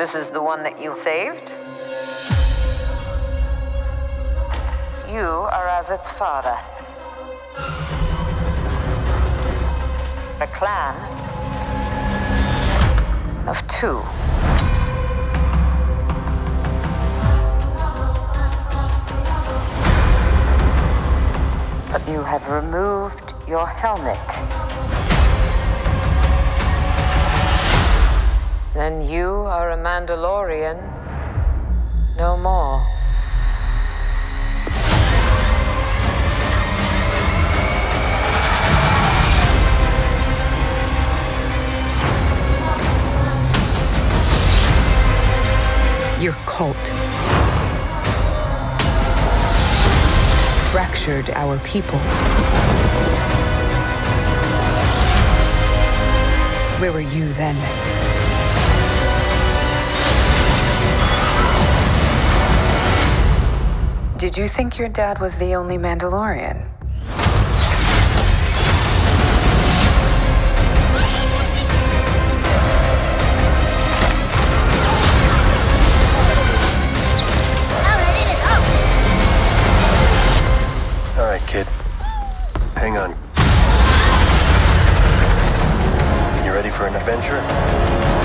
This is the one that you saved? You are as its father. A clan of two. But you have removed your helmet. Then you are a Mandalorian no more. Your cult fractured our people. Where were you then? Did you think your dad was the only Mandalorian? All right, kid. Hang on. You ready for an adventure?